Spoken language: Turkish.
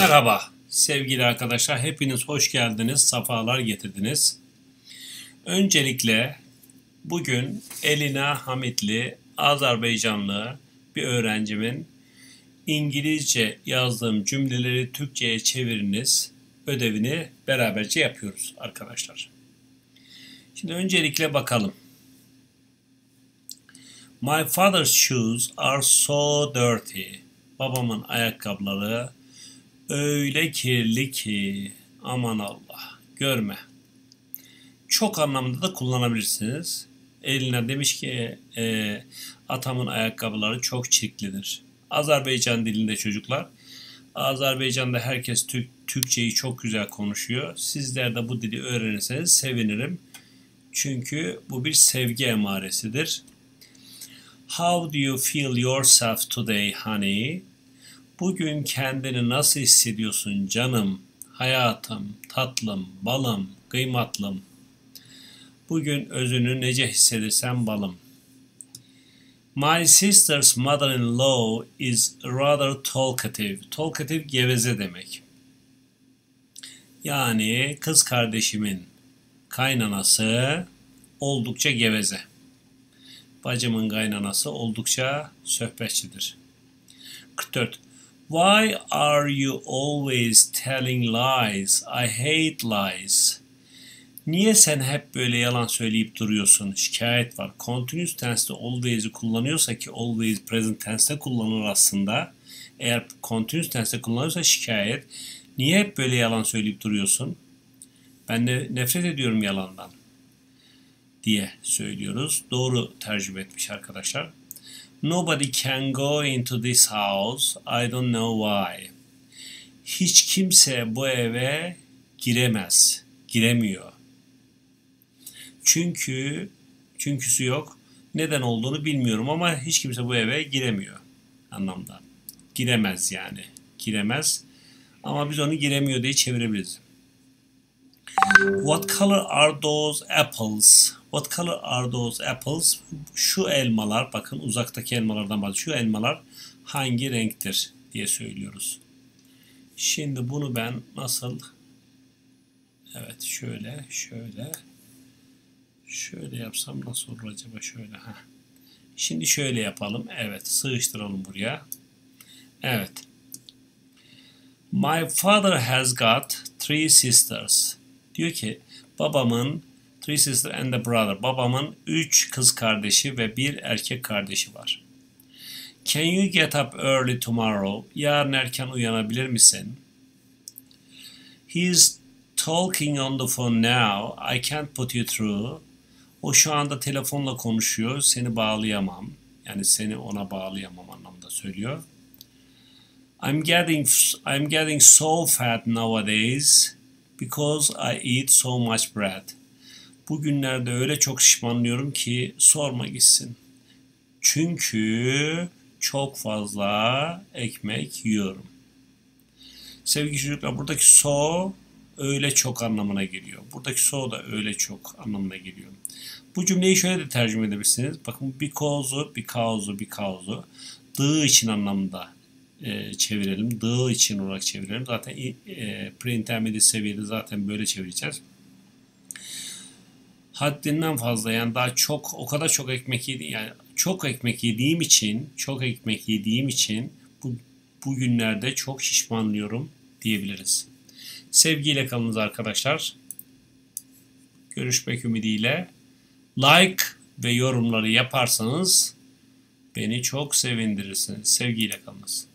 Merhaba sevgili arkadaşlar. Hepiniz hoş geldiniz. Safalar getirdiniz. Öncelikle bugün Elina Hamitli Azerbaycanlı bir öğrencimin İngilizce yazdığım cümleleri Türkçe'ye çeviriniz ödevini beraberce yapıyoruz arkadaşlar. Şimdi öncelikle bakalım. My father's shoes are so dirty. Babamın ayakkabıları öyle kirli ki aman Allah görme. Çok anlamında da kullanabilirsiniz. Eline demiş ki e, atamın ayakkabıları çok çirklidir. Azerbaycan dilinde çocuklar. Azerbaycan'da herkes Türk, Türkçeyi çok güzel konuşuyor. Sizler de bu dili öğrenirseniz sevinirim. Çünkü bu bir sevgi emaresidir. How do you feel yourself today, honey? Bugün kendini nasıl hissediyorsun canım, hayatım, tatlım, balım, kıymatlım? Bugün özünü nece hissedirsen balım. My sister's mother-in-law is rather talkative. Talkative geveze demek. Yani kız kardeşimin kaynanası oldukça geveze. Bacımın kaynanası oldukça söhbetçidir. 44. Why are you always telling lies? I hate lies. Niye sen hep böyle yalan söyleyip duruyorsun? Şikayet var. Continuous tense'de always'i kullanıyorsa ki always present tense'de kullanılır aslında. Eğer continuous tense'de kullanıyorsa şikayet. Niye hep böyle yalan söyleyip duruyorsun? Ben de nefret ediyorum yalandan diye söylüyoruz. Doğru tercüme etmiş arkadaşlar. Nobody can go into this house. I don't know why. Hiç kimse bu eve giremez. Giremiyor. Çünkü çünküsü yok. Neden olduğunu bilmiyorum ama hiç kimse bu eve giremiyor anlamda. Giremez yani. Giremez. Ama biz onu giremiyor diye çevirebiliriz. What color are those apples? What color are those apples? Şu elmalar, bakın uzaktaki elmalardan bahsediyor. Şu elmalar hangi renktir diye söylüyoruz. Şimdi bunu ben nasıl Evet şöyle, şöyle şöyle yapsam nasıl olur acaba şöyle ha. Şimdi şöyle yapalım. Evet, sığıştıralım buraya. Evet. My father has got three sisters. Diyor ki babamın three sister and a brother. Babamın üç kız kardeşi ve bir erkek kardeşi var. Can you get up early tomorrow? Yarın erken uyanabilir misin? He's talking on the phone now. I can't put you through. O şu anda telefonla konuşuyor. Seni bağlayamam. Yani seni ona bağlayamam anlamda söylüyor. I'm getting I'm getting so fat nowadays because I eat so much bread. Bugünlerde öyle çok şişmanlıyorum ki sorma gitsin. Çünkü çok fazla ekmek yiyorum. Sevgili çocuklar buradaki so öyle çok anlamına geliyor. Buradaki so da öyle çok anlamına geliyor. Bu cümleyi şöyle de tercüme edebilirsiniz. Bakın because'u, because'u, because'u dığı için anlamında e, çevirelim. Dığı için olarak çevirelim. Zaten e, pre-intermediate seviyede zaten böyle çevireceğiz. Haddinden fazla yani daha çok o kadar çok ekmek yedi yani çok ekmek yediğim için çok ekmek yediğim için bu bugünlerde çok şişmanlıyorum diyebiliriz. Sevgiyle kalınız arkadaşlar. Görüşmek ümidiyle. Like ve yorumları yaparsanız beni çok sevindirirsiniz. Sevgiyle kalınız.